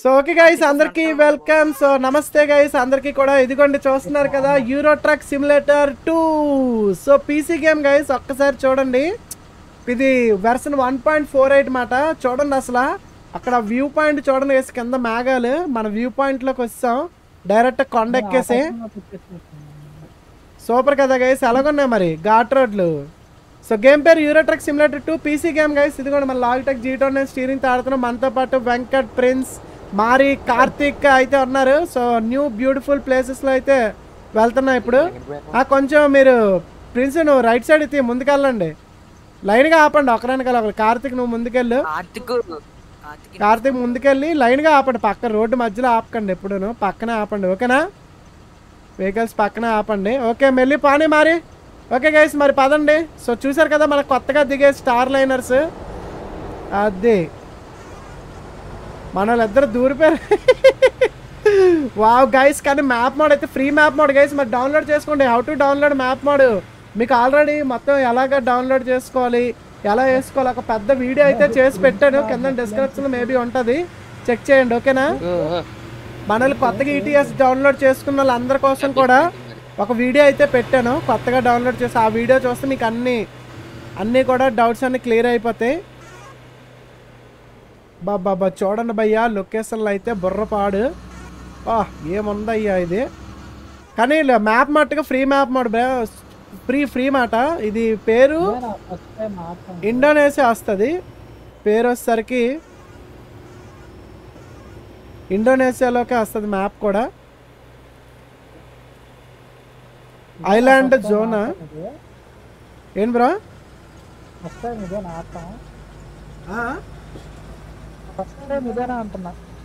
So okay guys అందరికి welcome so నమస్తే guys అందరికి కూడా ఇదిగోండి చూస్తున్నారు కదా Euro truck simulator two so PC game guys ఒక్కసారి చూడండి. ఇది version one point four eight మాట. చూడండి అసలు. అక్కడ వ్యూ పాయింట్ చూడండి guys, కింద మేఘాలు. మన వ్యూ పాయింట్లోకి వచ్చాం డైరెక్ట్ కొండ ఎక్కేసి. సూపర్ కదా గైస్ ఎలాగున్నాయి మరి? ఘాట్ రోడ్లు సో గేమ్ పేరు Euro truck simulator two PC game guys ఇది కూడా మన లాగిటెక్ జీటో నేను స్టీరింగ్ ఆడుతున్నాం మనతో పాటు వెంకట్ ప్రిన్స్ మారి కార్తిక్ అయితే ఉన్నారు. సో న్యూ బ్యూటిఫుల్ ప్లేసెస్లో అయితే వెళ్తున్నా ఇప్పుడు. ఆ కొంచెం మీరు ప్రిన్స్ నువ్వు రైట్ సైడ్ అయితే ముందుకెళ్ళండి. లైన్గా ఆపండి ఒకరానికల్ ఒకరు కార్తిక్ నువ్వు ముందుకెళ్ళు. కార్తిక్ ముందుకెళ్ళి లైన్గా ఆపండి పక్కన రోడ్డు మధ్యలో ఆపకండి ఎప్పుడును. పక్కనే ఆపండి ఓకేనా? వెహికల్స్ పక్కనే ఆపండి. ఓకే మెల్లి పానీ మారి. ఓకే గైస్ మరి పదండి. సో చూసారు కదా మనకు కొత్తగా దిగే స్టార్ లైనర్స్ అది. మన వాళ్ళిద్దరు దూరిపోయారు. వావ్ గైస్ కానీ మ్యాప్ మోడ్ అయితే ఫ్రీ మ్యాప్ మోడ్ గైస్ మరి డౌన్లోడ్ చేసుకోండి. How to download map mode మీకు ఆల్రెడీ మొత్తం ఎలాగ డౌన్లోడ్ చేసుకోవాలి ఎలా వేసుకోవాలి ఒక పెద్ద వీడియో అయితే చేసి పెట్టాను. కింద డిస్క్రిప్షన్లో మేబీ ఉంటుంది. చెక్ చేయండి ఓకేనా మనల్ని కొత్తగా ఈటీఎస్ డౌన్లోడ్ చేసుకున్న వాళ్ళందరి కోసం కూడా ఒక వీడియో అయితే పెట్టాను. కొత్తగా డౌన్లోడ్ చేసి ఆ వీడియో చూస్తే మీకు అన్ని అన్నీ కూడా డౌట్స్ అన్ని క్లియర్ అయిపోతాయి. బాబా చూడండి భయ్యా లొకేషన్లో అయితే బుర్రపాడు. ఆ, ఏముందయ్యా ఇది? కానీ మ్యాప్ మట్టుగా ఫ్రీ మ్యాప్ మాట ఫ్రీ ఫ్రీ మాట. ఇది పేరు ఇండోనేషియా వస్తుంది. పేరు వచ్చేసరికి ఇండోనేషియాలోకి వస్తుంది మ్యాప్ కూడా. ఐలాండ్ జోనా? ఏం బ్రో?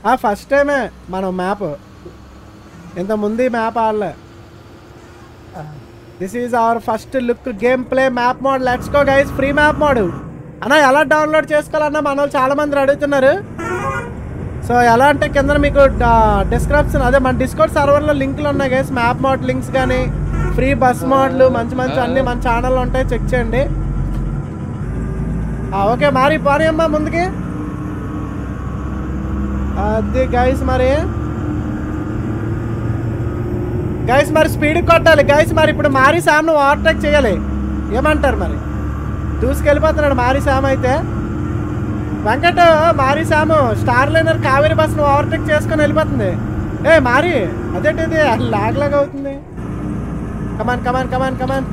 ఆ ఫస్ట్ టైమే మనం మ్యాప్ ఇంత ముందు map ఆడలే. This is our first look game play map mode let's go guys free map mode అన్న ఎలా డౌన్లోడ్ చేసుకోవాలన్నా మన వాళ్ళు చాలా మంది అడుగుతున్నారు. సో ఎలా అంటే కింద మీకు డిస్క్రిప్షన్ అదే మన డిస్కౌంట్ సర్వర్లో లింకులు ఉన్నాయి గైస్ మ్యాప్ మోడ్ లింక్స్ కానీ ఫ్రీ బస్ మోడ్లు మంచి మంచి అన్ని మన ఛానల్లో ఉంటాయి. చెక్ చేయండి. ఓకే మారి పోనీ అమ్మా ముందుకి. అది గైస్ మరి. గైస్ మరి స్పీడ్ కొట్టాలి. గైస్ మరి ఇప్పుడు మారి సామ్ను ఓవర్టేక్ చేయాలి. ఏమంటారు మరి? దూసుకెళ్ళిపోతున్నాడు మారి సామ్ అయితే. వెంకట మారి సాము స్టార్ లైనర్ కావేరి బస్ను ఓవర్టేక్ చేసుకొని వెళ్ళిపోతుంది. ఏ మారి అదేంటి ఇది లాగ్ లాగ్ అవుతుంది come on come on come on come on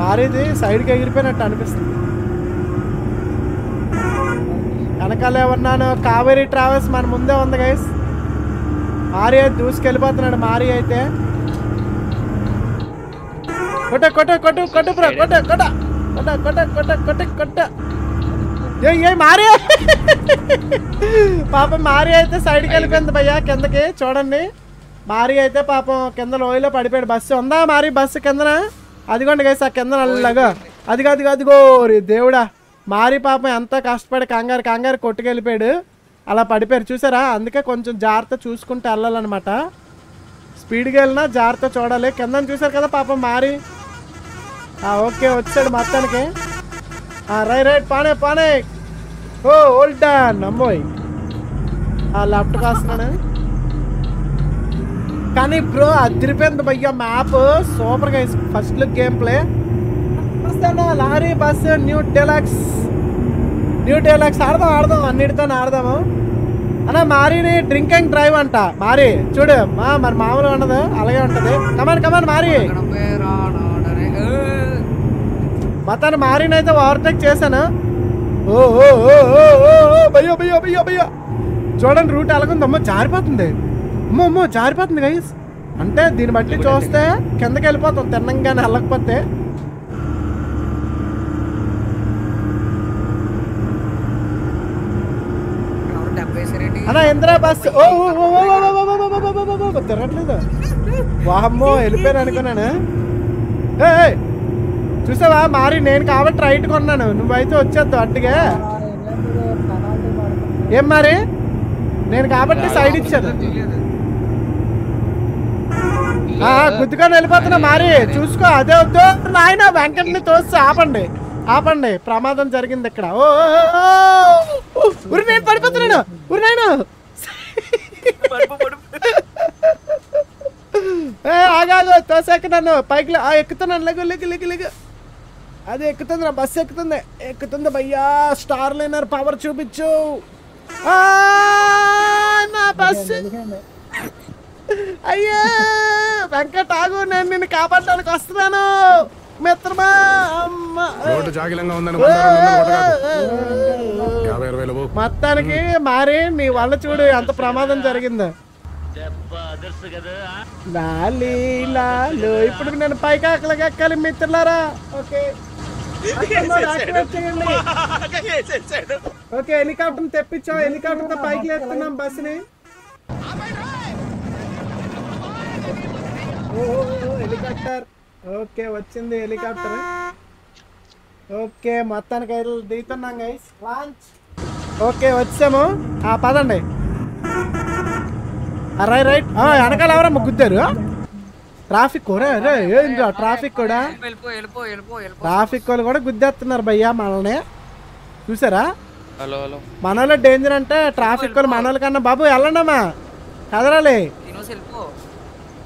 మారీది సైడ్కి ఎగిరిపోయినట్టు అనిపిస్తుంది. వెనకాల ఉన్నాను. కావేరి ట్రావెల్స్ మన ముందే ఉంది గైస్ మారి అయితే దూసుకెళ్ళిపోతున్నాడు మారి అయితే. కొట్ట కొట్ట కొట్టు కొట్టు బ్రో కొట్ట కొట్ట కొట్ట కొట్ట కొట్ట కొట్ట కొట్ట. ఏ ఏ మారి పాపం మారి అయితే సైడ్కి వెళ్ళిపోయింది భయ్యా కిందకి. చూడండి. మారి అయితే పాపం కింద లోయలో పడిపోయాడు. బస్సు ఉందా మారి బస్సు కిందన? అదిగోండి గైస్ ఆ కింద నల్లగా. అదిగో అదిగో అదిగో దేవుడా. మారి పాపం ఎంత కష్టపడి కంగారు కంగారు కొట్టుకెళ్ళిపోయాడు. అలా పడిపోయారు. చూసారా? అందుకే కొంచెం జాగ్రత్త చూసుకుంటూ వెళ్ళాలన్నమాట. స్పీడ్గా వెళ్ళినా జాగ్రత్త చూడాలి. కింద చూసారు కదా పాపం మారి. ఓకే వచ్చాడు మొత్తానికి. రై రైట్ పానే పానే. ఓ ఓల్టా నమ్మోయ్ ఆ లెఫ్ట్ కాస్తున్నాడు కానీ బ్రో అదిరిపోయింది భయ్య మ్యాప్. సూపర్గా first look game play. Lorry bus new deluxe. New deluxe ఆడదాం ఆడదాం అన్నిటితో ఆడదాము. అన్న మారిని డ్రింక్ అండ్ డ్రైవ్ అంట. మారి చూడు మా మరి మామూలు ఉండదు అలాగే ఉంటుంది. కమాన్ కమాన్ మారి. మొత్తాన్ని మారిని అయితే ఓవర్టేక్ చేశాను. ఓ ఓ ఓ ఓ భయ్యో భయ్యో భయ్యో భయ్యో. చూడండి రూట్ ఎలాగుంది. అమ్మో జారిపోతుంది. అమ్మో అమ్మో జారిపోతుంది గైస్ అంటే దీన్ని బట్టి చూస్తే కిందకి వెళ్ళిపోతాం తిన్నంగానే వెళ్ళకపోతే. అన్నా ఇంద్రా బస్ ఓ తిరగట్లేదు వాహమ్మో వెళ్ళిపోయాను అనుకున్నాను ఏ చూసావా మారి నేను కాబట్టి రైట్ కొన్నాను నువ్వైతే వచ్చేద్దు అట్టుగా ఏం మరి నేను కాబట్టి సైడ్ ఇచ్చాను గుద్దుకొని వెళ్ళిపోతున్నా మారి చూసుకో అదే వద్దు ఆయన వెంకటని తోసి ఆపండి ఆపండి ప్రమాదం జరిగింది ఇక్కడ ఓ నేను పడిపోతున్నాను ఉరి ఏ ఆగాగు తోసేక నన్ను. పైకి ఆ, ఎక్కుతున్నాను లెగు లెగు లెగు లెగు. అది ఎక్కుతుంది నా బస్సు ఎక్కుతుంది. ఎక్కుతుంది భయ్యా స్టార్ లైనర్ పవర్ చూపించు. నా బస్సు అయ్యా వెంకట్ ఆగు నేను నిన్ను కాపాడటానికి వస్తున్నాను. మిత్రమా అమ్మ. రోడ్డు జాగిలంగా ఉందని వంద రెండు వందలు కొట్టగాకు. యాభై ఇరవై లోపు మొత్తానికి మారి నీ వల్ల చూడు ఎంత ప్రమాదం జరిగిందో. లాలి లాలు ఇప్పుడు నేను పైకి ఆకలికి ఎక్కాలి మిత్రులారా. ఓకే. ఓకే హెలికాప్టర్ తెప్పించాం హెలికాప్టర్తో పైకి ఓ, ఓ, ఓ, హెలికాప్టర్. ఓకే వచ్చింది హెలికాప్టర్. ఓకే మొత్తానికి అయితే దిగుతున్నాం గైస్ లాంచ్ ఓకే వచ్చాము. ఆ పదండి. ఆ, రై రైట్. ఆ, వెనకాల ఎవరమ్మా గుద్దారు? ట్రాఫిక్ రే ఏంటి ట్రాఫిక్ కూడా? వెళ్ళిపో వెళ్ళిపో వెళ్ళిపో వెళ్ళిపో. ట్రాఫిక్ వాళ్ళు కూడా గుద్దేస్తున్నారు భయ్యా మనల్ని. చూసారా? Hello hello. మనలో డేంజర్ అంటే ట్రాఫిక్ వాళ్ళు మనోళ్ళ కన్నా బాబు వెళ్ళండమ్మా. వెళ్ళిపో.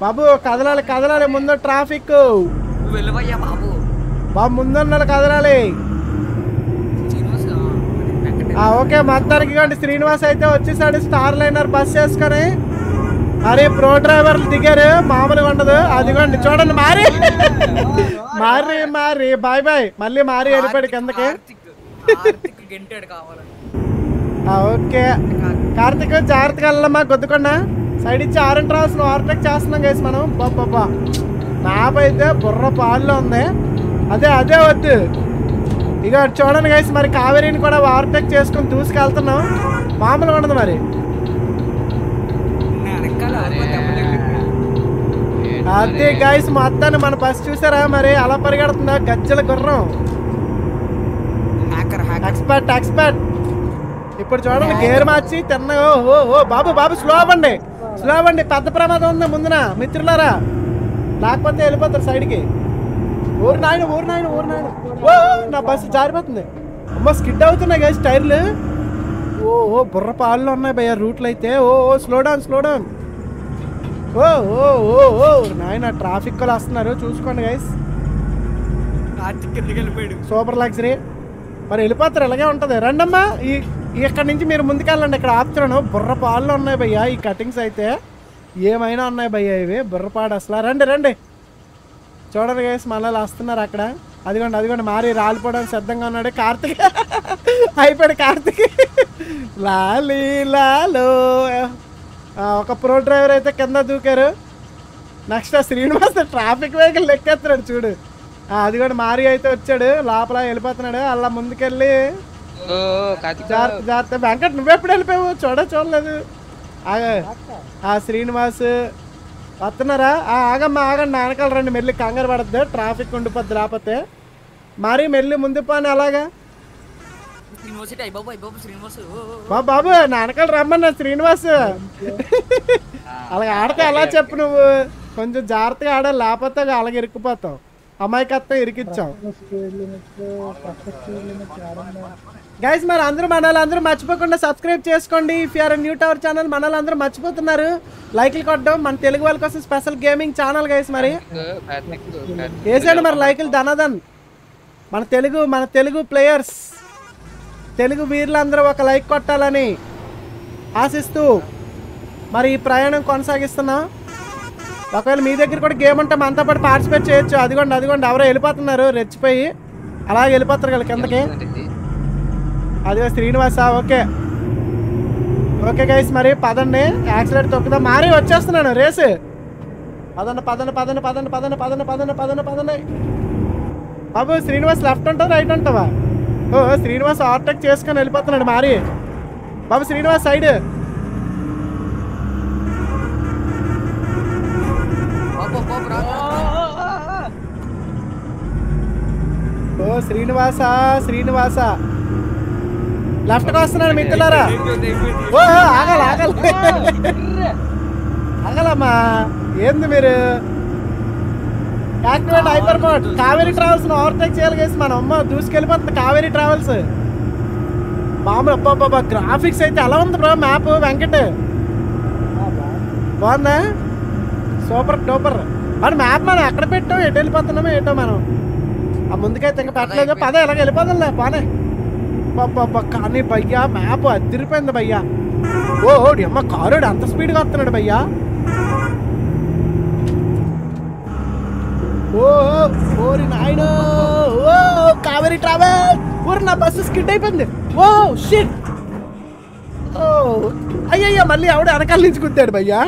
బాబు కదలాలి కదలాలి ముందు ట్రాఫిక్ నువ్వు వెళ్ళిపోయ్యా బాబు. బాబు ముందున్న కదలాలి. ఓకే మొత్తానికి ఇవ్వండి శ్రీనివాస్ అయితే వచ్చేసాడు స్టార్ లైనర్ బస్ చేసుకొని అరే ప్రో డ్రైవర్లు దిగారు మామూలుగా ఉండదు. అదిగోండి చూడండి మారి. మారి మారి బాయ్ బాయ్. మళ్ళీ మారి వెళ్ళిపోయాడు కిందకి. ఓకే. కార్తిక్ జాగ్రత్తగా వెళ్ళమ్మా గుద్దుకుండా. సైడ్ ఇచ్చి ఆరెంట్ రావాల్సిన ఓవర్టేక్ చేస్తున్నాం గేసి మనం. బాబా మ్యాప్ అయితే బుర్ర పాల్లో ఉంది. అదే అదే వద్దు. ఇక చూడండి గైస్ మరి కావేరీని కూడా ఓవర్టేక్ చేసుకుని దూసుకెళ్తున్నాం. మామూలుగా ఉండదు మరి. అదే గైస్ మొత్తాన్ని మన బస్ చూసారా? మరి అలా పరిగెడుతుందా? గజ్జల గుర్రం. హ్యాకర్ హ్యాకర్ ఎక్స్పర్ట్ ఎక్స్పర్ట్ ఇప్పుడు చూడండి గేర్ మార్చి తిన్నగా ఓ ఓ, ఓ బాబు బాబు స్లో అవ్వండి. స్లో అవ్వండి పెద్ద ప్రమాదం ఉంది ముందున మిత్రులారా. లేకపోతే వెళ్ళిపోతారు సైడ్కి. ఊరు నాయన ఊరు నాయన ఊరు నాయన. ఓ నా బస్సు జారిపోతుంది. అమ్మ స్కిడ్ అవుతున్నాయి గైస్ టైర్లు. ఓ ఓ బుర్ర పాళ్ళు ఉన్నాయి భయ్య రూట్లు అయితే. ఓ ఓ స్లో డౌన్ స్లో డౌన్ ఓ ఓ ఓ ఓ నాయన ట్రాఫిక్ వాళ్ళు వస్తున్నారు. చూసుకోండి గైస్ సూపర్ లగ్జరీ మరి వెళ్ళిపోతారు ఇలాగే ఉంటుంది. రండమ్మా ఈ ఇక్కడ నుంచి మీరు ముందుకెళ్ళండి. ఇక్కడ ఆపుతున్నాను. బుర్రపాళ్ళు ఉన్నాయి భయ్యా. ఈ కటింగ్స్ అయితే ఏమైనా ఉన్నాయి భయ్యా ఇవి? బుర్రపాడు అసలు. రండి రండి. చూడండి గేస్ మళ్ళీ వస్తున్నారు అక్కడ. అదిగోండి అదిగోండి. మారి రాలిపోవడానికి సిద్ధంగా ఉన్నాడు కార్తిక్. అయిపోయాడు కార్తిక్. లాలి లాలో. ఒక ప్రో డ్రైవర్ అయితే కింద దూకారు. నెక్స్ట్ ఆ శ్రీనివాస్ ట్రాఫిక్ వెహికల్ లెక్కేస్తున్నాడు చూడు. అది కూడా మారి అయితే వచ్చాడు. లోపల వెళ్ళిపోతున్నాడు. అలా ముందుకెళ్ళి జాగ్రత్త జాగ్రత్త. వెంకట్ నువ్వెప్పుడు వెళ్ళిపోయావు? చూడ చూడలేదు. ఆగ ఆ శ్రీనివాస్. వస్తున్నారా? ఆ, ఆగమ్మా ఆగండి నా వెనకాల రండి. మెల్లి కంగారు పడద్దు. ట్రాఫిక్ ఉండిపోద్ది లేకపోతే. మరి మెల్లి ముందు పోని అలాగా. బాబు బాబు నా వెనకాల రమ్మన్నా శ్రీనివాస్. అలాగ ఆడితే ఎలా చెప్పు నువ్వు. కొంచెం జాగ్రత్తగా ఆడాలి లేకపోతే అలాగే ఇరుక్కుపోతావు. అమాయకత్వం ఇరికిచ్చాం. గైస్ మరి అందరూ మనల్ని అందరూ మర్చిపోకుండా సబ్స్క్రైబ్ చేసుకోండి. If you are new to our channel మనల్ని అందరూ మర్చిపోతున్నారు. లైక్లు కొట్టడం మన తెలుగు వాళ్ళ కోసం స్పెషల్ గేమింగ్ ఛానల్ గైస్ మరి. వేసేయండి మరి లైకులు ధనధన్. మన తెలుగు మన తెలుగు ప్లేయర్స్ తెలుగు వీరులందరూ ఒక లైక్ కొట్టాలని ఆశిస్తూ మరి ఈ ప్రయాణం కొనసాగిస్తున్నాం. ఒకవేళ మీ దగ్గర కూడా గేమ్ ఉంటే మనతో పాటు పార్టిసిపేట్ చేయొచ్చు. అదిగోండి అదిగోండి. ఎవరో వెళ్ళిపోతున్నారు. రెచ్చిపోయి. అలాగే వెళ్ళిపోతారు కదా కిందకి. అదిగో శ్రీనివాస ఓకే. ఓకే గైస్ మరి పదండి. యాక్సిడెంట్ తొక్కుదా. మారి వచ్చేస్తున్నాను. రేసు. పదండి పదండి పదండి పదండి పదండి పదండి పదండి పదండి పదండి. బాబు శ్రీనివాస్ లెఫ్ట్ ఉంటావు రైట్ ఉంటావా ఓ శ్రీనివాస్ ఆర్టెక్ చేసుకొని వెళ్ళిపోతున్నాడు. మారి. బాబు శ్రీనివాస్ సైడ్ బాబు బాబు రా ఓ శ్రీనివాస శ్రీనివాస. లెఫ్ట్కి వస్తున్నాడు మిత్రులారా. ఓ ఆగాలి ఆగాలి ఆగలమ్మా ఏంది మీరు? Activate hyper mode Kaveri travels overtake చేయాలి కేసు మన. అమ్మ దూసుకెళ్ళిపోతుంది కావేరీ ట్రావెల్స్ మామూలు అబ్బాబ్బా గ్రాఫిక్స్ అయితే ఎలా ఉంది బ్రో మ్యాప్ వెంకట్. బాగుందా? సూపర్ టూపర్ మరి మ్యాప్ మనం ఎక్కడ పెట్టాం ఎటు వెళ్ళిపోతున్నామో ఏటో మనం. ఆ ముందుకైతే ఇంకా పెట్టలేదు. పద ఇలాగ వెళ్ళిపోదాంలే పానే బాబా కానీ భయ్యా మ్యాప్ అదిరిపోయింది భయ్యా. ఓ ఓడి అమ్మ కారుడు అంత స్పీడ్గా వస్తున్నాడు భయ్యా. ఓ ఓరి నాయనో ఓ కావేరి ట్రావెల్. ఊరి నా బస్సు స్కిడ్ అయిపోయింది. ఓ షిట్ ఓ అయ్యయ్యా మళ్ళీ ఆవిడ వెనకాల నుంచి గుద్దాడు భయ్యా.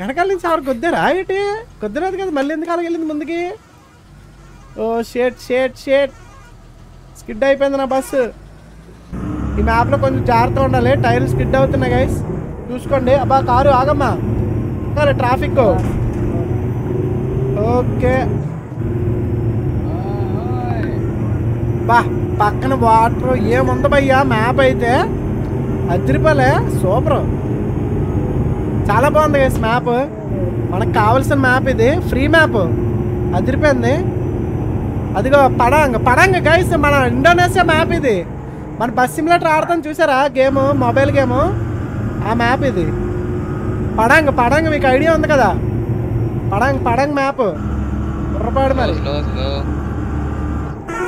వెనకాల నుంచి ఆవిడ గుద్దారా? ఏంటి? గుద్దరాదు కదా మళ్ళీ ఎందుకు అలాగ వెళ్ళింది ముందుకి? ఓ షేట్ షేట్ షేట్ స్కిడ్ అయిపోయింది నా బస్సు. ఈ మ్యాప్లో కొంచెం జాగ్రత్త ఉండాలి. టైర్లు స్కిడ్ అవుతున్నాయి గైస్ చూసుకోండి. అబ్బా కారు ఆగమ్మా. సరే ట్రాఫిక్ ఓకే. బా పక్కన వాటర్ ఏముంది భయ్యా? మ్యాప్ అయితే అదిరిపోలే. సూపర్ చాలా బాగుంది గైస్ మ్యాప్ మనకు కావాల్సిన మ్యాప్ ఇది. ఫ్రీ మ్యాప్ అదిరిపోయింది. అదిగో పడాంగ్ పడాంగ్ గైస్ మన ఇండోనేషియా మ్యాప్ ఇది. మన బస్ సిమ్యులేటర్ ఆడతాం చూసారా? Game mobile game? ఆ మ్యాప్ ఇది. పడాంగ్ పడాంగ్ మీకు ఐడియా ఉంది కదా? పడాంగ్ పడాంగ్ మ్యాప్ బుర్రపాడు మరి.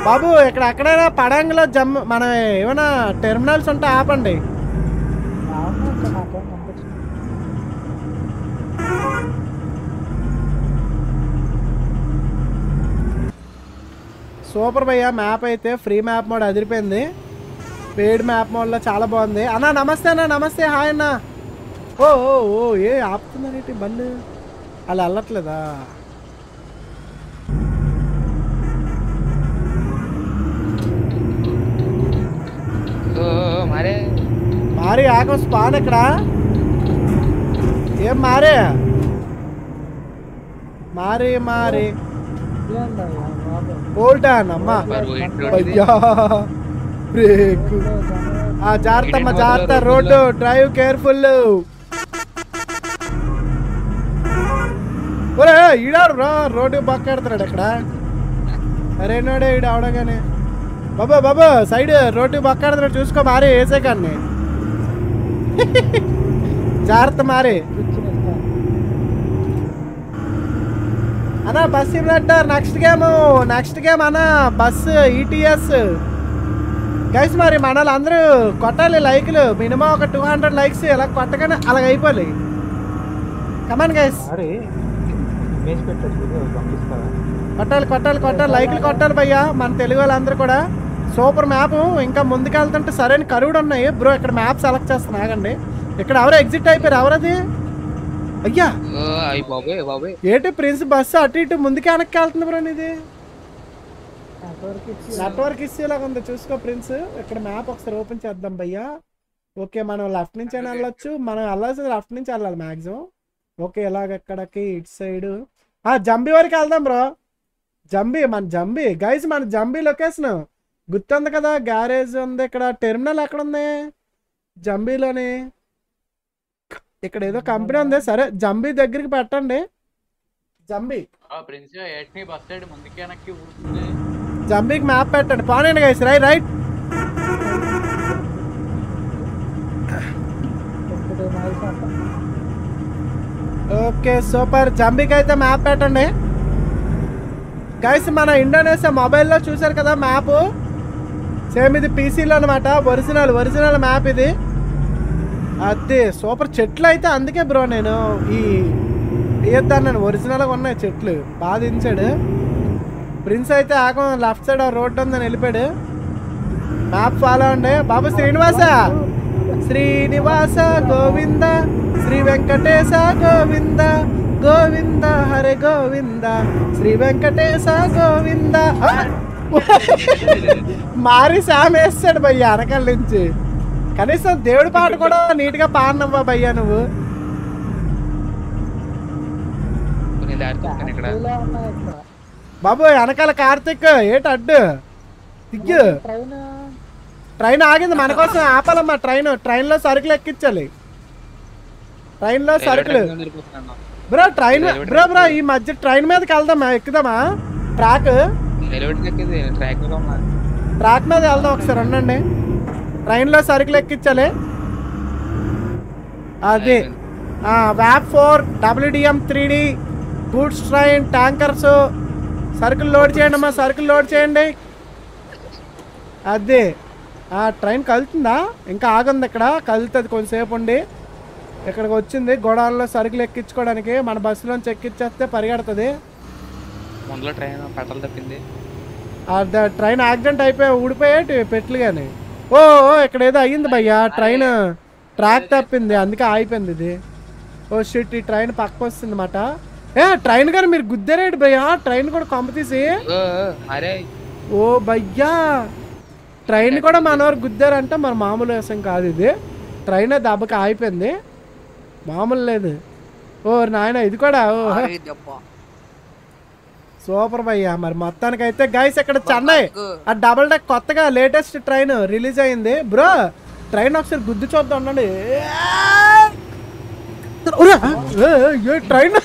బాబు ఇక్కడ ఎక్కడైనా పడాంగ్లో జమ్ మన ఏమైనా టెర్మినల్స్ ఉంటే ఆపండి. సూపర్ భయ్య మ్యాప్ అయితే ఫ్రీ మ్యాప్ మోడ్ అదిరిపోయింది. పెయిడ్ మ్యాప్ మోడ్లో చాలా బాగుంది. అన్న నమస్తే అన్న నమస్తే హాయ్ అన్న. ఓ ఓ ఓ ఏ ఆపుతున్నారేంటి బండి అలా వెళ్ళట్లేదా ఓ మరే. మారి ఆగం స్పాన్ ఇక్కడ ఏం మారే? మారి మారి? ఓల్టాన్ అమ్మా బరువు ఇంట్లో అయ్యా బ్రేక్ ఆ జాగ్రత్త అమ్మా జాగ్రత్త రోడ్డు డ్రైవ్ కేర్ఫుల్ ఒరే ఈడాడు బ్రో రోడ్డు బక్కెడుతున్నాడు ఇక్కడ అరే నోడే ఈడు అవడగానే బాబా బాబా సైడ్ రోడ్డు బక్కెడుతున్నాడు చూసుకో మారి వేసే కానీ జాగ్రత్త మారి అన్నా bus simulator next game next game అన్న బస్ ఈటీఎస్ గైస్ మరి మనల్ని అందరూ కొట్టాలి లైక్లు. మినిమం ఒక టూ హండ్రెడ్ లైక్స్ ఇలా కొట్టగానే అలాగ అయిపోయి కమాన్ గైస్ కొట్టాలి కొట్టాలి కొట్టాలి. లైక్లు కొట్టాలి భయ్యా మన తెలుగు వాళ్ళందరూ కూడా. సూపర్ మ్యాప్ ఇంకా ముందుకెళ్తుంటే సరైన కరువుడు ఉన్నాయి. బ్రో ఇక్కడ మ్యాప్ సెలెక్ట్ చేస్తాను ఆగండి. ఇక్కడ ఎవరో ఎగ్జిట్ అయిపోయారు? ఎవరది? అయ్యా. బాబోయ్ ఏంటి ప్రిన్స్ బస్సు అటు ఇటు ముందుకు వెనక్కి వెళ్తుంది బ్రో ఇది నెట్వర్క్ ఇష్యూ లాగా ఉంది. చూసుకో ప్రిన్స్. ఇక్కడ మ్యాప్ ఒకసారి ఓపెన్ చేద్దాం భయ్యా. ఓకే మనం లెఫ్ట్ నుంచి అయినా వెళ్ళొచ్చు. మనం వెళ్ళాల్సింది లెఫ్ట్ నుంచి వెళ్ళాలి మ్యాక్సిమం ఓకే ఇలాగ ఎక్కడికి? ఇటు సైడ్ ఆ జంబీ వరకు వెళ్దాం బ్రో. జంబీ మన జంబీ. గైస్ మన జంబీ లొకేషన్ గుర్తుంది కదా గ్యారేజ్ ఉంది. ఇక్కడ టెర్మినల్ ఎక్కడ ఉంది? జంబీలోని. ఇక్కడ ఏదో కంపెనీ ఉంది. సరే జంబీ దగ్గరికి పెట్టండి. జంబీ. జంబీకి మ్యాప్ పెట్టండి. పోనండి guys right right. Okay super. జంబీకి అయితే మ్యాప్ పెట్టండి. గైస్ మన ఇండోనేషియా మొబైల్లో చూసారు కదా మ్యాప్? సేమ్ ఇది పీసీలో అనమాట ఒరిజినల్ ఒరిజినల్ మ్యాప్ ఇది. అదే సూపర్ చెట్లు అయితే అందుకే బ్రో నేను ఈ వేయొద్దాను ఒరిజినల్గా ఉన్నాయి చెట్లు. బాగా దించాడు. ప్రిన్స్ అయితే ఆగం లెఫ్ట్ సైడ్ రోడ్ ఉందని వెళ్ళిపోయాడు. మ్యాప్ ఫాలో అండి. బాబు శ్రీనివాస! శ్రీనివాస గోవింద శ్రీ వెంకటేశ గోవింద గోవింద హరే గోవింద శ్రీ వెంకటేశ గోవింద. మారి సామేస్తాడు వేస్తాడు భయ్య వెనకాల నుంచి. కనీసం దేవుడి పాట కూడా నీట్గా పాడినవ్వా భయ్యా నువ్వు. బాబు వెనకాల కార్తిక్ ఏటి అడ్డు? దిగ్గు. ట్రైన్? ఆగింది మన కోసం ఆపాలమ్మా ట్రైన్. ట్రైన్లో సరుకులు ఎక్కించాలి. ట్రైన్లో సరుకులు. బ్రో ట్రైన్ బ్రో బ్రో ఈ మధ్య ట్రైన్ మీదకి వెళ్దామా? ఎక్కుదామా? ట్రాక్? ట్రాక్ మీద వెళ్దాం ఒకసారి ఉండండి. ట్రైన్లో సరుకులు ఎక్కించాలి. అది వ్యాప్ four WDM three D goods train tankers సరుకులు లోడ్ చేయండి అమ్మా సరుకులు లోడ్ చేయండి. అదే ఆ ట్రైన్ కలుతుందా? ఇంకా ఆగుంది ఇక్కడ కలుతుంది కొంతసేపు ఉండి. ఇక్కడికి వచ్చింది గోడౌన్లో సరుకులు ఎక్కించుకోవడానికి మన బస్సులోంచి ఎక్కించేస్తే పరిగెడుతుంది. ట్రైన్ పెట్రోల్ తప్పింది. ట్రైన్ యాక్సిడెంట్ అయిపోయి ఊడిపోయేటి పెట్లు కానీ ఓ ఇక్కడ ఏదో అయ్యింది భయ్యా ట్రైన్ ట్రాక్ తప్పింది అందుకే ఆగిపోయింది ఇది. ఓ షిట్ ఈ ట్రైన్ పక్క వస్తుంది అన్నమాట ఏ ట్రైన్ గారు మీరు గుద్దారేటి భయ్యా ట్రైన్ కూడా కొంప తీసి. ఓ భయ్యా. ట్రైన్ కూడా మనవారు గుద్దారంటే మన మామూలు విషయం కాదు ఇది. ట్రైన్ దెబ్బకి ఆగిపోయింది. మామూలు లేదు. ఓ నాయన ఇది కూడా ఓ. సూపర్ భయ్యా. మరి మొత్తానికి అయితే గైస్ ఇక్కడ చెన్నై. ఆ డబుల్ డెక్ కొత్తగా లేటెస్ట్ ట్రైన్ రిలీజ్ అయింది. బ్రో ట్రైన్ ఒకసారి గుద్దు చూద్దాం ఉండండి. ఏ, ట్రైన్.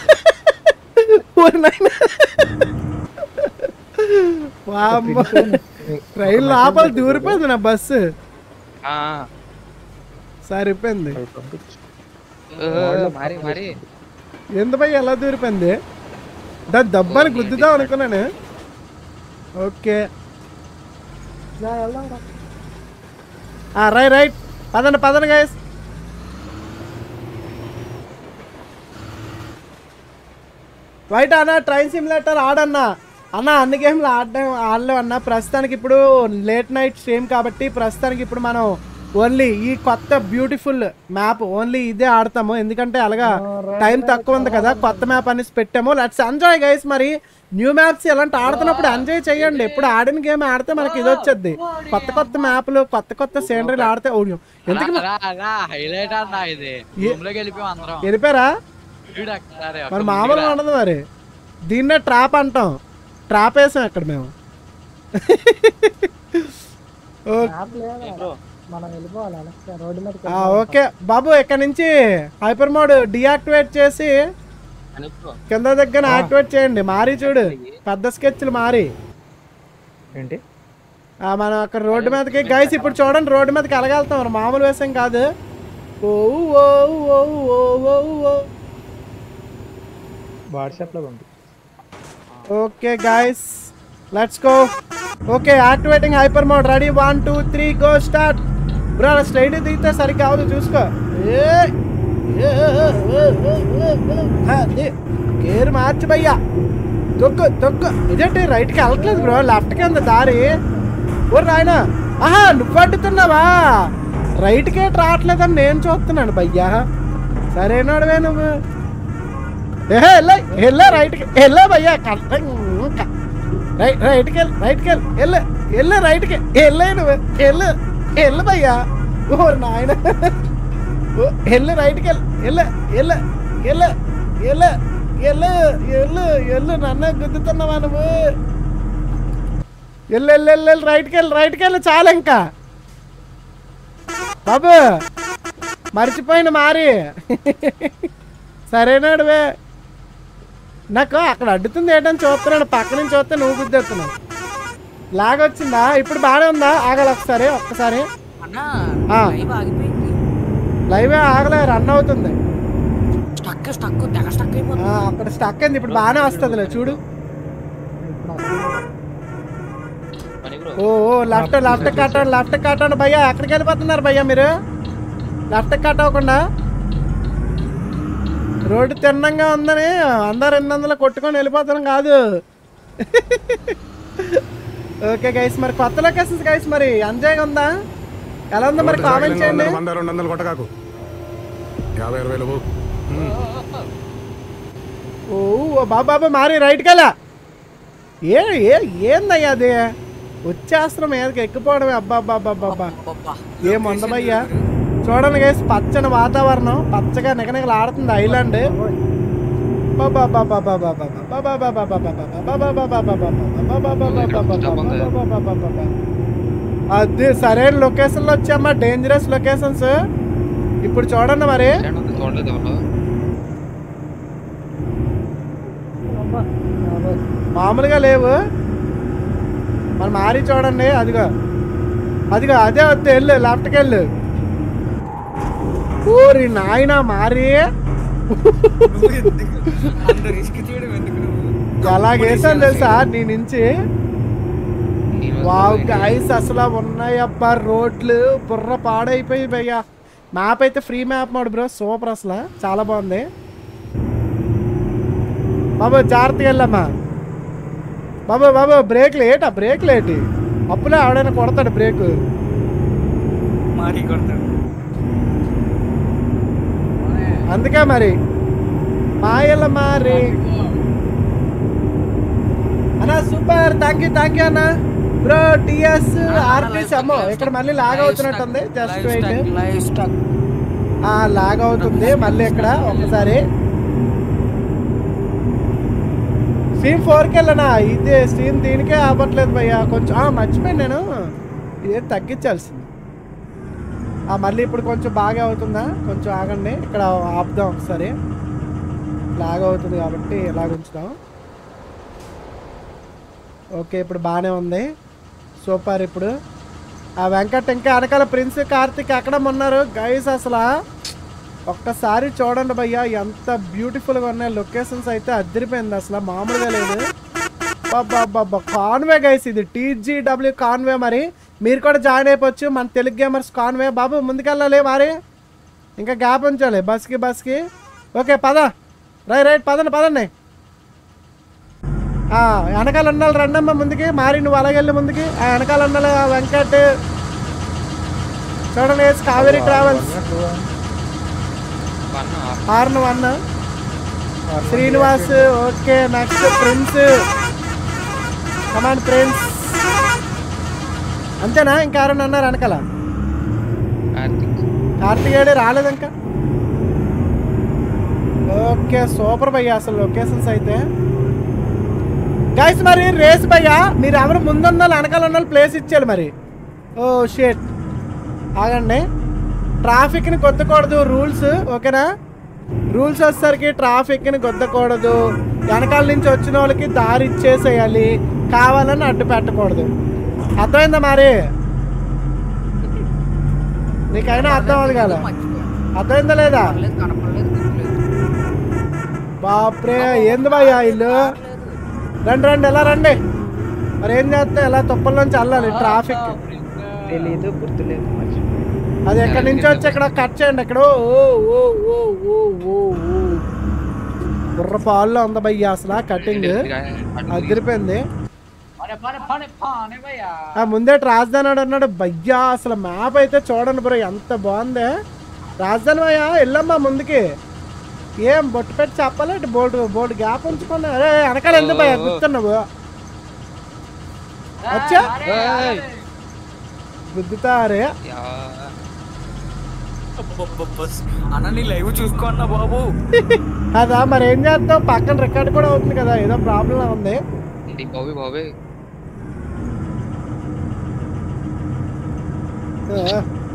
ట్రైన్ లోపల దూరిపోయింది నా బస్సు సరిపోయింది. ఎంత భయ్య ఎలా దూరిపోయింది? దాని దెబ్బని గుద్దుదాం అనుకున్నాను. ఓకే. Right right. పదండి పదండి గైస్ వైట్ అన్న ట్రైన్ సిమ్యులేటర్ ఆడన్నా. అన్న అన్ని గేమ్లు ఆడడం ఆడలేవు అన్న. ప్రస్తుతానికి ఇప్పుడు లేట్ నైట్ స్ట్రీమ్ కాబట్టి ప్రస్తుతానికి ఇప్పుడు మనం ఓన్లీ ఈ కొత్త బ్యూటిఫుల్ మ్యాప్ ఓన్లీ ఇదే ఆడతాము. ఎందుకంటే అలాగా టైం తక్కువ ఉంది కదా కొత్త మ్యాప్ అనేసి పెట్టాము. లెట్స్ ఎంజాయ్ గైస్ మరి న్యూ మ్యాప్స్ ఇలాంటి ఆడుతున్నప్పుడు ఎంజాయ్ చేయండి. ఎప్పుడు ఆడిన గేమ్ ఆడితే మనకి ఇది వచ్చేది. కొత్త కొత్త మ్యాప్లు కొత్త కొత్త సీనరీలు ఆడితే ఎందుకు వెళ్ళిపోయారా? మరి ఉందిరా. ఉండదు మరి. దీన్నే ట్రాప్ అంటాం. ట్రాప్ వేసాం ఇక్కడ మేము. ఓ- మనం వెళ్ళిపోవాలి రోడ్డు ఓకే. బాబు ఇక్కడ నుంచి హైపర్ మోడ్ డియాక్టివేట్ చేసి కింద దగ్గర యాక్టివేట్ చేయండి. మారి చూడు. పెద్ద స్కెచ్లు మారి. ఏంటి? ఆ, మనం అక్కడ రోడ్డు మీదకి గైస్ ఇప్పుడు చూడండి రోడ్డు మీదకి ఎలగెళ్తాం? మరి మామూలు విషయం కాదు. ఓ ఓ ఓ ఓ ఓ ఓ వాట్సాప్లో పంపి. Okay guys let's go okay activating hyper mode. Ready? One two three go start. Bro అలా స్ట్రైట్ దిగితే సరిగ్గా అవదు చూసుకో. ఏ గేర్ మార్చి భయ్యా. తొక్కు తొక్కు. ఇదేంటి రైట్కి వెళ్ళట్లేదు బ్రో లెఫ్ట్కి అంత దారి. ఓ రాయన. ఆహా నువ్వు అడ్డుతున్నావా? రైట్కే రావట్లేదని నేను చూస్తున్నాను భయ్యా. సరేనాడువే నువ్వు. ఏహే వెళ్ళా వెళ్ళా రైట్కి వెళ్ళా భయ్యా కరెక్ట్. రైట్ రైట్కి వెళ్ళి రైట్కి వెళ్ళి వెళ్ళు వెళ్ళు రైట్కి వెళ్ళే నువ్వు వెళ్ళు. వెళ్ళు భయ్యా. ఓ నాయన. ఎల్లు రైట్కి వెళ్ళి వెళ్ళు వెళ్ళు ఎల్ వెళ్ళు ఎల్లు ఎల్లు వెళ్ళు నన్ను గుద్దుతున్నావా నువ్వు? ఎల్లు ఎల్లు వెళ్ళు వెళ్ళు రైట్కి వెళ్ళి రైట్కి వెళ్ళి చాలు ఇంకా. బాబు మర్చిపోయిన మారి. సరేనాడువే నాకు అక్కడ అడ్డుతుంది ఏంటని చూస్తున్నాడు. పక్క నుంచి చూస్తే నువ్వు గుద్దేస్తున్నావు. లాగొచ్చిందా? ఇప్పుడు బాగానే ఉందా? ఆగల ఒకసారి ఒక్కసారి. లైవ్ ఆగలే రన్ అవుతుంది. అక్కడ స్టక్ అయింది ఇప్పుడు బాగానే వస్తుందిలే చూడు. ఓ ఓ లెఫ్ట్ లెఫ్ట్ కట్టండి లెఫ్ట్ కట్టండి భయ్యా ఎక్కడికి వెళ్ళిపోతున్నారు భయ్యా మీరు? లెఫ్ట్ కట్ అవ్వకుండా రోడ్డు తిన్నంగా ఉందని అందరు రెండు వందలు కొట్టుకొని వెళ్ళిపోతాం కాదు. ఓకే గైస్ మరి కొత్త లొకేషన్స్ గైస్ మరి ఎంజాయ్గా ఉందా? ఎలా ఉందో మరి కామెంట్ చేయండి. రెండు వందలు కొట్టకాకు. యాభై అరవై వేలు ఓ ఓ బాబా బాబా మారి రైట్కి వెళ్ళా ఏ ఏ ఏందయ్యా అది? వచ్చేస్తున్నాం మీదకి ఎక్కిపోవడమే. అబ్బా అబ్బా అబ్బా. ఏం అందమయ్యా చూడండి గైస్ పచ్చని వాతావరణం. పచ్చగా నిగనిగలు ఆడుతుంది ఐలాండ్. అది సరైన లొకేషన్లో వచ్చామా? డేంజరస్ లొకేషన్స్ ఇప్పుడు చూడండి మరి. మామూలుగా లేవు. మరి మారి చూడండి అదిగో. అదిగో అదే వద్దు వెళ్ళు లెఫ్ట్కి వెళ్ళు. ఓరి నాయన మారి. ఎలాగేసాను తెలుసా నీ నుంచి? వావ్. గైస్ అసలు ఉన్నాయబ్బా రోడ్లు బుర్ర పాడైపోయి భయ్యా. మ్యాప్ అయితే free map mode bro super అసలు. చాలా బాగుంది. బాబు జాగ్రత్తగా వెళ్ళమ్మా. బాబు బాబు బ్రేక్లు ఏటా? బ్రేక్లు ఏంటి? అప్పులే ఆవిడైనా కొడతాడు బ్రేక్ మారీ కొడతాడు. అందుకే మరి మాయల మారి. అన్నా super. Thank you thank you అన్న. బ్రో టిఎస్ ఆర్టీసీ అమ్మో ఇక్కడ మళ్ళీ లాగ్ అవుతున్నట్టుంది. జస్ట్ వెయిట్ లాగ్ అవుతుంది. మళ్ళీ ఇక్కడ ఒకసారి స్ట్రీమ్ ఫోర్కి వెళ్ళనా? ఇది స్ట్రీమ్ దీనికే ఆపట్లేదు భయ్యా. కొంచెం మర్చిపోయాను నేను. ఇదేం తగ్గించాల్సింది. మళ్ళీ ఇప్పుడు కొంచెం బాగా అవుతుందా? కొంచెం ఆగండి. ఇక్కడ ఆపుదాం ఒకసారి. లాగ్ అవుతుంది కాబట్టి ఇలాగ ఉంచుదాం ఓకే ఇప్పుడు బాగానే ఉంది. సూపర్ ఇప్పుడు. ఆ వెంకట్ ఇంకా వెనకాల ప్రిన్స్ కార్తిక్ అక్కడ ఉన్నారు? గైస్ అసలు ఒక్కసారి చూడండి భయ్యా ఎంత బ్యూటిఫుల్గా ఉన్నాయి లొకేషన్స్ అయితే అద్దరిపోయింది అసలు. మామూలుగా లేదు. బాబా కాన్వే గైస్ ఇది టీజీడబ్ల్యూ కాన్వే మరి. మీరు కూడా జాయిన్ అయిపోవచ్చు. మన తెలుగు గేమర్స్ కాన్వే బాబు ముందుకెళ్ళాలి మరి. ఇంకా గ్యాప్ ఉంచాలి బస్కి బస్కి. ఓకే పద. రైట్ రైట్ పదండి పదండి. వెనకాల ఉండాలి రండమ్మ ముందుకి మారి నువ్వు అలాగెళ్ళి ముందుకి. ఆ వెనకాల ఉండాలి ఆ వెంకట్. చూడండి Kaveri travels. Horn one. Srinivas okay next prince. Command prince. అంతేనా? ఇంకా ఎవరైనా ఉన్నారు వెనకాల? కార్తిక్. కార్తికేయుడు రాలేదు ఇంకా? ఓకే సూపర్ భయ్యా అసలు లొకేషన్స్ అయితే. గైస్ మరి రేస్ భయ్యా మీరు ఎవరు ముందున్న వెనకాల ఉన్న ప్లేస్ ఇచ్చేయాలి మరి. ఓ షేట్ ఆగండి. ట్రాఫిక్ని కొత్తకూడదు రూల్స్ ఓకేనా? రూల్స్ వచ్చేసరికి ట్రాఫిక్ని కొద్దకూడదు. వెనకాల నుంచి వచ్చిన వాళ్ళకి దారి ఇచ్చేసేయాలి. కావాలని అడ్డు పెట్టకూడదు. అర్థమైందా మరి? నీకైనా అర్థం అవ్వదు కదా. అర్థమైందా లేదా? బాప్రే ఏంది భయ్యా ఇల్లు? రండి రండి ఎలా రండి? మరి ఏం చేస్తే ఎలా తుప్పల్లోంచి వెళ్ళాలి ట్రాఫిక్? తెలీదు గుర్తులేదు. అది ఎక్కడి నుంచి వచ్చి ఇక్కడ కట్ చేయండి ఇక్కడ ఓ ఓ ఓ ఓ ఓ ఓ. బుర్ర పాల్లో ఉంది భయ్యా అసలు కటింగ్. అదిరిపోయింది. ముందే రాజధాని ఆడు అన్నాడు భయ్యా అసలు మ్యాప్ అయితే చూడండి బ్రో ఎంత బాగుంది. రాజధాని భయ్యా వెళ్ళమ్మా ముందుకి. ఏం బొట్టు పెట్టి చెప్పాలి? బోర్డు బోర్డు గ్యాప్ ఉంచుకున్నా. అరే వెనకాల ఎందుకు భయ్యా గుర్తున్నావు? వచ్చా? గుద్దుతారే. లైవ్ చూసుకో అన్న బాబు. అదా మరి ఏం చేస్తావు? పక్కన రికార్డ్ కూడా అవుతుంది కదా ఏదో ప్రాబ్లం ఉంది. బాబీ బాబీ.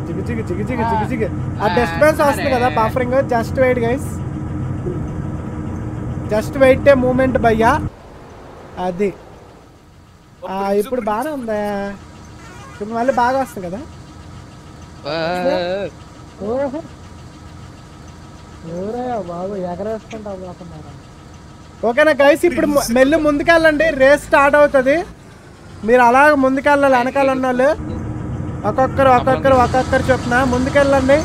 జిగి జిగి జిగి జిగి జిగి జిగి. ఆ డిస్టర్బెన్స్ వస్తుంది కదా buffering just wait guys just wait moment భయ్యా. అది. ఆ, ఇప్పుడు బాగానే ఉందా? ఇప్పుడు మళ్ళీ బాగా వస్తుంది కదా? బాబు ఎగరేసుకుంటావు పోతున్నారా? ఓకేనా గైస్ ఇప్పుడు మెల్లి ముందుకెళ్ళండి. రేస్ స్టార్ట్ అవుతుంది. మీరు అలాగ ముందుకెళ్ళాలి వెనకాల ఉన్న వాళ్ళు ఒక్కొక్కరు ఒక్కొక్కరు ఒక్కొక్కరు చొప్పున ముందుకెళ్ళండి.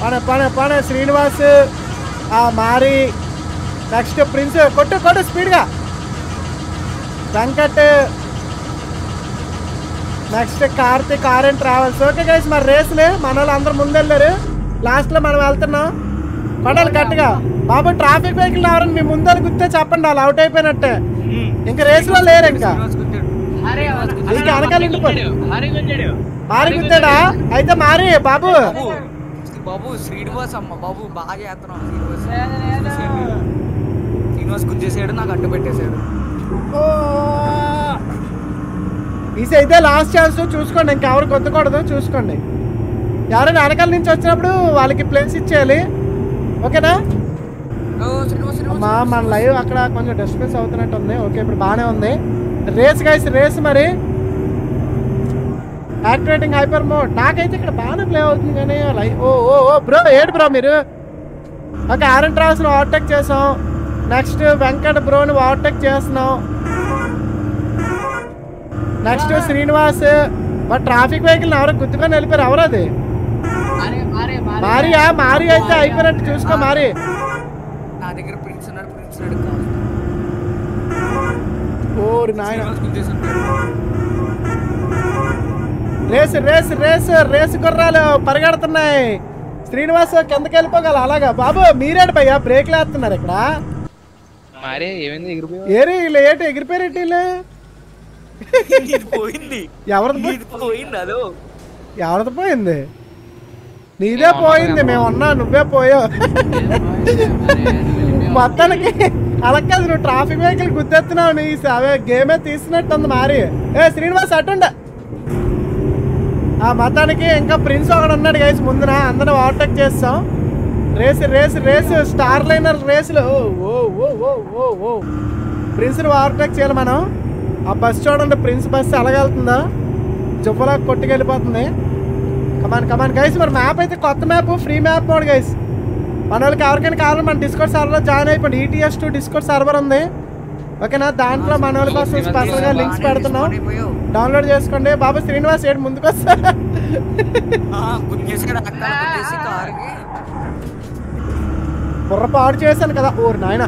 పడే పడే పడే శ్రీనివాస్ ఆ మారి నెక్స్ట్ ప్రిన్స్ కొట్టు కొట్టు స్పీడ్గా. Venkat next Karthik RN travels. Okay guys మరి రేస్లే మన వాళ్ళు అందరు ముందెళ్ళారు. లాస్ట్లో మనం వెళ్తున్నాం. కొడాలి గట్టిగా బాబు ట్రాఫిక్ వెహికల్ ఎవరైనా మీ ముందర గుర్తే చెప్పండి వాళ్ళు అవుట్ అయిపోయినట్టే. ఇంకా రేసులో లేరు ఇంకా. ఇంకా గుంజాడు. మారి గుర్తాడా అయితే మారి బాబు. బాబు. శ్రీనివాస్ అమ్మ బాబు బాగా చేస్తున్నాం శ్రీనివాస్ శ్రీనివాస్ గుర్చేసాడు నాకు అడ్డు పెట్టేశాడు. ఈసీ అయితే లాస్ట్ ఛాన్స్ చూసుకోండి ఇంకెవరు కొత్తకూడదు చూసుకోండి. ఎవరైనా వెనకాల నుంచి వచ్చినప్పుడు వాళ్ళకి ప్లేస్ ఇచ్చేయాలి. ఓకేనా? అమ్మా మన లైవ్ అక్కడ కొంచెం డిస్టర్బెన్స్ అవుతున్నట్టు ఉంది. ఓకే ఇప్పుడు బాగానే ఉంది. రేస్ గైస్ రేస్ మరి. యాక్టివేటింగ్ హైపర్ మోడ్ నాకైతే ఇక్కడ బాగానే ప్లే అవుతుంది కానీ లై- ఓ ఓ ఓ బ్రో ఏడు బ్రో మీరు? ఓకే ఆరెంట్ రాసును ఓవర్టేక్ చేసాం. నెక్స్ట్ వెంకట బ్రోని ఓవర్టేక్ చేస్తున్నాం. Next Srinivas but traffic vehicle ఎవరో గుద్దుకొని వెళ్ళిపోయారు. ఎవరది? మారే మారే మారే. మారియా? మారి అయితే అయిపోయినట్టు చూసుకో మారి నా దగ్గర ప్రిన్స్ ఉన్నాడు ప్రిన్స్ ఉన్నాడు ఓరి నాయన. రేస్ రేస్ రేస్ రేస్ గుర్రాలు పరిగెడుతున్నాయి శ్రీనివాస్ కిందకి వెళ్ళిపోగల అలాగా బాబు మీరేడు భయ్యా బ్రేక్లు వేస్తున్నారు ఇక్కడ మారే ఏమైంది ఎగిరిపోయావు ఏరి వీళ్ళు ఏంటి ఎగిరిపోయారేంటి వీళ్ళు ఇది పోయింది ఎవరిది ఎవరిది పోయింది నీదే పోయింది మేము ఉన్నా నువ్వే పోయావు మొత్తానికి అలా కాదు నువ్వు ట్రాఫిక్ వెహికల్ గుర్తెత్తున్నావు నీ అవే గేమే తీసినట్టుంది మారి. ఏ శ్రీనివాస్ అటుండ ఆ మతానికి ఇంకా ప్రిన్స్ ఒకడు ఉన్నాడు గైస్ ముందున అందరం ఓవర్టేక్ చేస్తాం. Race race race star liner రేసులు ఓ ఓ ఓ ఓ ఓ ప్రిన్స్ని ఓవర్టేక్ చేయాలి మనం. ఆ బస్ చూడండి ప్రిన్స్ బస్ ఎలాగెళ్తుందో జుబ్బలా కొట్టుకెళ్ళిపోతుంది. Come on come on guys మరి మ్యాప్ అయితే కొత్త map free map mode guys మన వాళ్ళకి ఎవరికైనా కావాలి మన డిస్కౌట్ సర్వర్లో జాయిన్ అయిపోయింది ఈటీఎస్ టూ డిస్కౌట్ సర్వర్ ఉంది. ఓకేనా? దాంట్లో మన వాళ్ళ కోసం స్పెషల్గా లింక్స్ పెడుతున్నాం. డౌన్లోడ్ చేసుకోండి. బాబు శ్రీనివాస్ ఏడు ముందుకు వస్తా. బుర్ర పాడు చేశాను కదా. ఓరు నాయన.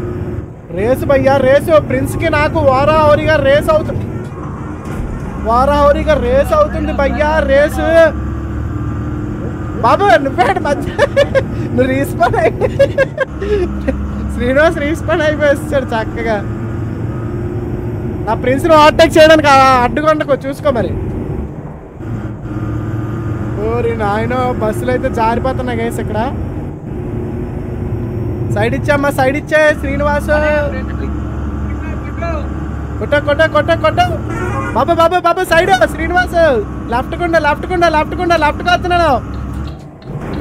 రేసు భయ్యా రేసు. ప్రిన్స్కి నాకు వారాహోరిగా రేస్ అవుతుంది వారాహోరిగా రేస్ అవుతుంది భయ్యా రేసు. బాబు నువ్వేంటి మధ్య. నువ్వు రీస్పాన్ అయి శ్రీనివాస్ రీస్పాన్ అయిపోయిస్తాడు చక్కగా. నా ప్రిన్స్ని ఓవర్టేక్ చేయడానికి అడ్డుకొండకు చూసుకో మరి. ఓరి నాయన బస్సులు అయితే జారిపోతున్నాయి గైస్ ఇక్కడ. సైడ్ ఇచ్చామ్మా సైడ్ ఇచ్చే శ్రీనివాస్. కొట్ట కొట్ట కొట్ట కొట్ట బాబా బాబా బాబా సైడ్ శ్రీనివాస్. లెఫ్ట్ కుండ లెఫ్ట్ కుండ లెఫ్ట్ కుండ లెఫ్ట్ వస్తున్నాను.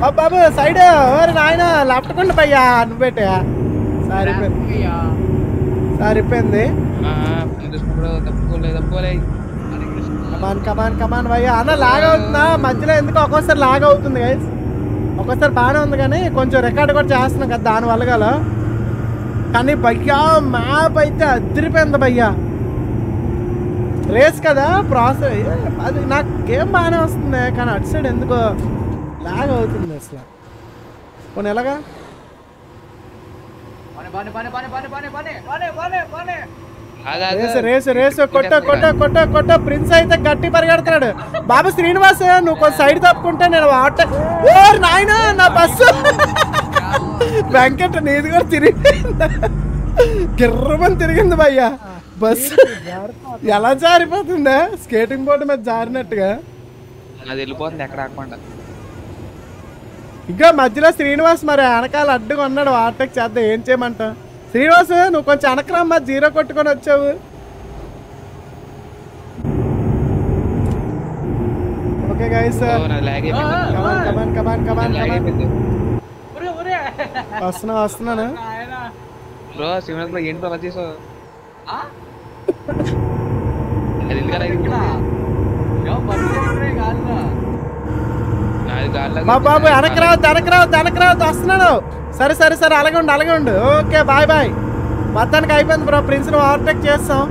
బాబు సైడ్ ఓరి నాయన? లెఫ్ట్ కుండ పయ్యా నువ్వేటా సరిపోయింది. సరిపోయింది. కమాన్ కమాన్ కమాన్ భయ్యా. అన్న లాగ్ అవుతుందా? మధ్యలో ఎందుకు ఒక్కోసారి లాగ్ అవుతుంది గైస్ ఒక్కోసారి బాగానే ఉంది కానీ కొంచెం రికార్డ్ కూడా చేస్తున్నాం కదా దాని వల్ల గల. కానీ భయ్యా మ్యాప్ అయితే అదిరిపోయింది భయ్యా. రేస్ కదా ప్రాసెస్ అది నాకు గేమ్ బాగానే వస్తుంది కానీ అటు సైడ్ ఎందుకో లాగ్ అవుతుంది అసలు. పోనీ ఎలాగా? రేసు రేసు కొట్ట కొట్ట ప్రిన్స్ అయితే గట్టి పరిగెడుతున్నాడు. బాబు శ్రీనివాస్ నువ్వు కొంచెం సైడ్ తప్పుకుంటే నేను ఆట ఓ నాయన నా బస్సు. వెంకట నీది కూడా తిరిగి గిర్రమని తిరిగింది భయ్యా. బస్సు. ఎలా జారిపోతుందా? స్కేటింగ్ బోర్డు మీద జారినట్టుగా. అది వెళ్ళిపోతుంది ఎక్కడ ఆకుండా ఇంకా మధ్యలో శ్రీనివాస్ మరి వెనకాల అడ్డుగా ఉన్నాడు వాటకి చేద్దాం ఏం చేయమంటావు? శ్రీనివాస్ నువ్వు కొంచెం వెనకరమ్మా జీరో కొట్టుకొని వచ్చావు. Okay guys come on come on come on వస్తున్నా వస్తున్నాను బ్రో శ్రీనివాస్ ఏంటి అలా చేసావు? అది అలా ఇక్కడ అయిపోయింది? ఏమో బస్సు ఎగిరిపోయాయి గాల్లో. నాది గాల్లో బాబు బాబు వెనక రావద్దు వెనక రావద్దు వెనక రావద్దు వస్తున్నాను సరే సరే సరే అలాగే ఉండు అలాగే ఉండు. Okay bye bye. మొత్తానికి అయిపోయింది బ్రో ప్రిన్స్ని ఓవర్టేక్ చేస్తాం.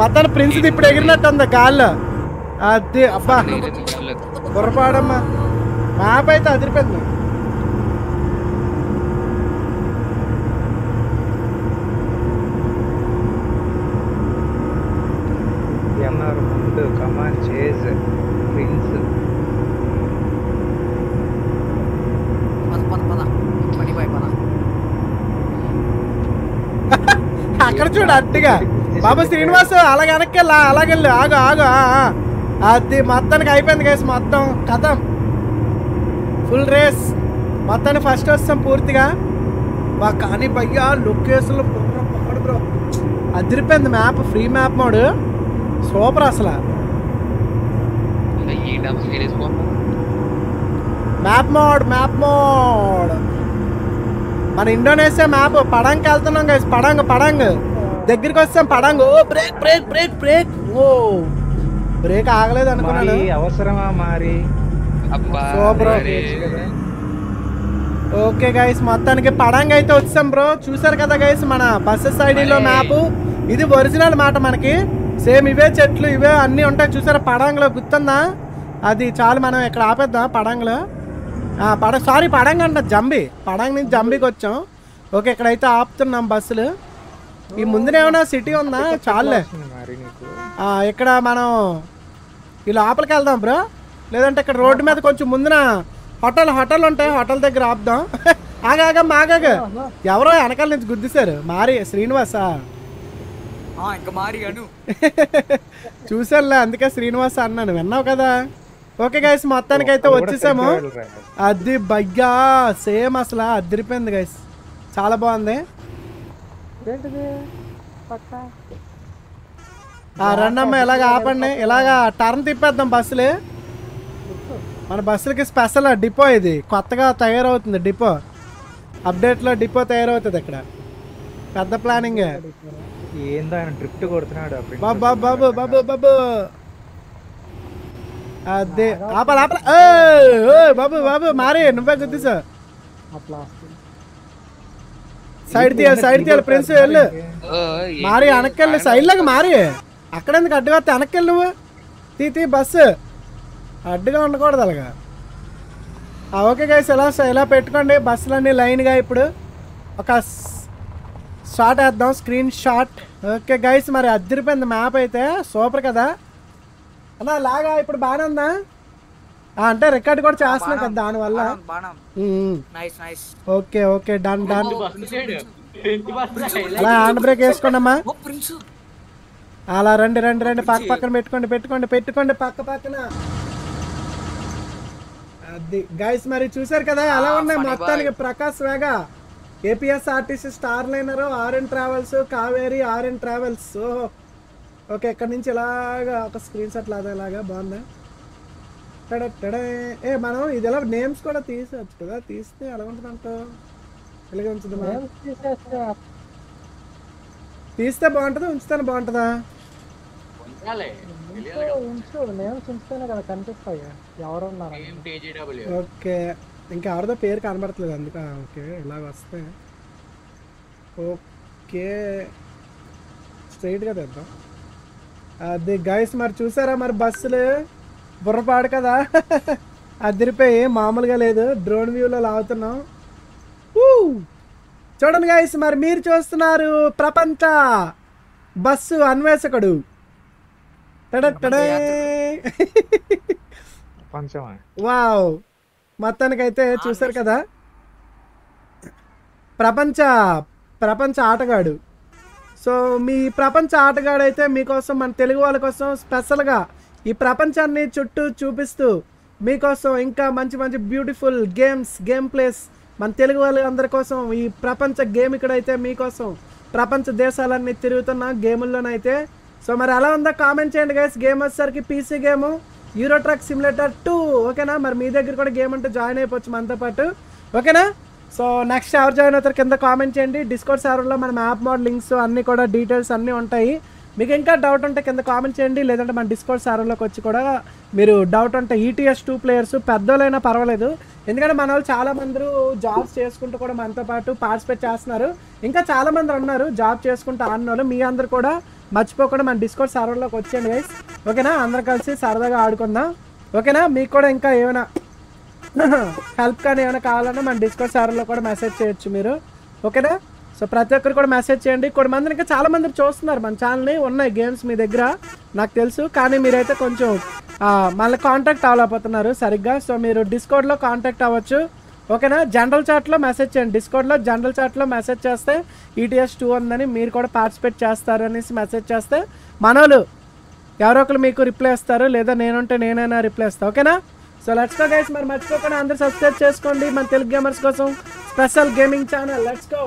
మొత్తానికి ప్రిన్స్ది ఇప్పుడు ఎగిరినట్టు ఉంది గాల్లో. అది అబ్బా. బుర్రపాడమ్మా. మ్యాప్ అయితే అదిరిపోయింది ఎంఆర్ ముందు కమాన్ చేజ్ ప్రిన్స్ పద పద పద పని బాయ్ పద అక్కడ చూడు అట్టుగా. బాబు శ్రీనివాస్ అలాగ వెనక్కి వెళ్ళా అలాగెళ్ళు ఆగు ఆగు. అది మొత్తానికి అయిపోయింది గైస్ మొత్తం కథం. ఫుల్ రేస్ మొత్తానికి ఫస్ట్ వస్తాం పూర్తిగా. బా కానీ భయ్యా లొకేషన్ బ్రో అదిరిపోయింది map free map mode. Super అసలు. మ్యాప్ మోడ్ మ్యాప్ మోడ్ మన ఇండోనేషియా మ్యాప్ పడంగ్ వెళ్తున్నాం గైస్ పడంగ్ పడంగ్. దగ్గరికి వస్తాం పడంగు. ఓ బ్రేక్ బ్రేక్ బ్రేక్ బ్రేక్. ఓ బ్రేక్ ఆగలేదు అనుకున్నాను. అవసరమా మారి. అరే. ఓకే. గైస్ మొత్తానికి పడంగా అయితే వచ్చాం బ్రో చూసారు కదా గైస్ మన బస్సెస్ ఐడిలో మ్యాప్. ఇది ఒరిజినల్ మాట మనకి. సేమ్ ఇవే చెట్లు ఇవే అన్నీ ఉంటాయి. చూసారా పడంగులో గుర్తుందా? అది చాలు మనం ఇక్కడ ఆపేద్దాం పడంగులో. ఆ, పడ సారీ పడంగ అంట జంబి. పడంగ నుంచి జంబికి వచ్చాం. ఓకే ఇక్కడైతే ఆపుతున్నాం బస్సులు. ఈ ముందున ఏమైనా సిటీ ఉందా? ఆ, ఇక్కడ మనం ఈ లోపలికి వెళ్దాం బ్రో. లేదంటే ఇక్కడ రోడ్డు మీద కొంచెం ముందున హోటల్ హోటల్ ఉంటాయి. హోటల్ దగ్గర ఆపుదాం. ఆగాగా మాగాగ ఎవరో వెనకాల నుంచి గుద్దిశారు. మారి శ్రీనివాసా? చూసానులే అందుకే శ్రీనివాస అన్నాను. విన్నావు కదా? ఓకే గైస్ మొత్తానికి అయితే వచ్చేసాము. అది బయ్యా సేమ్ అసలు అదిరిపోయింది గైస్ చాలా బాగుంది. ఆ రండమ్మ ఇలాగ ఆపండి. ఇలాగ టర్న్ తిప్పేద్దాం బస్సులు. మన బస్సులకి స్పెషల్ డిపో ఇది. కొత్తగా తయారవుతుంది డిపో. అప్డేట్లో డిపో తయారవుతుంది ఇక్కడ. పెద్ద ప్లానింగ్. ఏందో ఆయన డ్రిఫ్ట్ కొడుతున్నాడు. బాబు బాబు బాబు బాబు అదే ఆపల ఆపల బాబు బాబు మారి నువ్వే గుద్దిసా సైడ్ తీయాలి ప్రిన్స్ వెళ్ళు. ఓ, ఏ- మారి వెనక్కెళ్ళి సైడ్ లాగా మారి. అక్కడ ఎందుకు అడ్డుగా వస్తే వెనక్కెళ్ళి నువ్వు? తీ తీ బస్సు. అడ్డుగా ఉండకూడదు అలాగా. ఆ, ఓకే గైస్ ఇలా ఇలా పెట్టుకోండి బస్సులన్నీ లైన్గా ఇప్పుడు. ఒక షాట్ వేద్దాం స్క్రీన్ షాట్. ఓకే గైస్ మరి అద్దరిపోయింది మ్యాప్ అయితే. సూపర్ కదా. అన్నా లాగా ఇప్పుడు బాగానే ఉందా? అంటే రికార్డ్ కూడా చేస్తున్నాం కదా nice nice okay okay done done. అలా హ్యాండ్ బ్రేక్ వేసుకోండమ్మా. అలా రండి రండి రండి. పక్క పక్కన పెట్టుకోండి పెట్టుకోండి పెట్టుకోండి పక్క పక్కన. అది గైస్ మరి చూసారు కదా ఎలా ఉన్నాయి మొత్తానికి. Prakash Vega APS RTC star liner RN travels Kaveri RN travels ఓహో. ఓకే ఇక్కడ నుంచి ఇలాగా ఒక స్క్రీన్ షాట్ లాగా ఇలాగా బాగుందా. ఏ మనం ఇది ఎలా నేమ్స్ కూడా తీసేయచ్చు కదా. తీస్తే ఎలా ఉంటుంది అంటావు ఎలాగే ఉంటుంది మనం? తీస్తే బాగుంటుందా ఉంచితేనే బాగుంటుందా ఓకే. ఇంకా ఎవరిదో పేరు కనబడట్లేదు అందుక. ఓకే. ఇలాగ వస్తే. ఓకే. స్ట్రైట్గా తెద్దాం. అది గైస్ మరి చూసారా మరి బస్సులు? బుర్రపాడు కదా? అదిరిపోయి మామూలుగా లేదు. డ్రోన్ వ్యూలో లాగుతున్నాం. ఊ! చూడండి గైస్ మరి మీరు చూస్తున్నారు ప్రపంచ బస్సు అన్వేషకుడు. వావ్! మొత్తానికైతే చూసారు కదా? ప్రపంచ ప్రపంచ ఆటగాడు. సో మీ ప్రపంచ ఆటగాడు అయితే మీకోసం మన తెలుగు వాళ్ళ కోసం స్పెషల్గా ఈ ప్రపంచాన్ని చుట్టూ చూపిస్తూ మీకోసం ఇంకా మంచి మంచి బ్యూటిఫుల్ గేమ్స్ గేమ్ ప్లేస్ మన తెలుగు వాళ్ళందరి కోసం ఈ ప్రపంచ గేమ్ ఇక్కడైతే మీకోసం ప్రపంచ దేశాలన్నీ తిరుగుతున్న గేముల్లోనైతే. సో మరి ఎలా ఉందో? కామెంట్ చేయండి గైస్ గేమ్ వచ్చేసరికి PC game Euro truck simulator two ఓకేనా? మరి మీ దగ్గర కూడా గేమ్ ఉంటే జాయిన్ అయిపోవచ్చు మనతో పాటు. ఓకేనా? సో నెక్స్ట్ ఎవరు జాయిన్ అవుతారు కింద కామెంట్ చేయండి. డిస్కౌంట్ సర్వర్లో మన మ్యాప్ మోడ్ లింక్స్ అన్నీ కూడా డీటెయిల్స్ అన్నీ ఉంటాయి. మీకు ఇంకా డౌట్ ఉంటే కింద కామెంట్ చేయండి. లేదంటే మన డిస్కౌంట్ సారంలోకి వచ్చి కూడా మీరు డౌట్ ఉంటే ఈటీఎస్ టూ ప్లేయర్స్ పెద్దోళ్ళైనా పర్వాలేదు. ఎందుకంటే మన వాళ్ళు చాలామంది జాబ్స్ చేసుకుంటూ కూడా మనతో పాటు పార్టిసిపేట్ చేస్తున్నారు. ఇంకా చాలామంది ఉన్నారు జాబ్ చేసుకుంటూ ఆడిన మీ అందరు కూడా మర్చిపోకుండా మన డిస్కౌంట్ సర్వర్లోకి వచ్చేయండి గైస్ ఓకేనా అందరు కలిసి సరదాగా ఆడుకుందాం. ఓకేనా మీకు కూడా ఇంకా ఏమైనా హెల్ప్ కానీ ఏమైనా కావాలన్నా మన డిస్కౌంట్ సర్వర్లో కూడా మెసేజ్ చేయొచ్చు మీరు. ఓకేనా సో ప్రతి ఒక్కరు కూడా మెసేజ్ చేయండి. కొంతమంది ఇంకా చాలా మంది చూస్తున్నారు మన ఛానల్ని ఉన్నాయి గేమ్స్ మీ దగ్గర నాకు తెలుసు. కానీ మీరైతే కొంచెం మళ్ళీ కాంటాక్ట్ అవ్వలేకపోతున్నారు సరిగ్గా. సో మీరు డిస్కౌంట్లో కాంటాక్ట్ అవ్వచ్చు. ఓకేనా? జనరల్ చాట్లో మెసేజ్ చేయండి. డిస్కౌంట్లో జనరల్ చాట్లో మెసేజ్ చేస్తే ఈటీఎస్ టూ ఉందని మీరు కూడా పార్టిసిపేట్ చేస్తారు అనేసి మెసేజ్ చేస్తే మనోళ్ళు ఎవరో ఒకరు మీకు రిప్లై ఇస్తారు. లేదా నేనుంటే నేనైనా రిప్లై ఇస్తాను ఓకేనా? సో లెట్స్ గో గైస్ మరి మర్చిపోకుండా అందరూ సబ్స్క్రైబ్ చేసుకోండి. మన తెలుగు గేమర్స్ కోసం special gaming channel let's go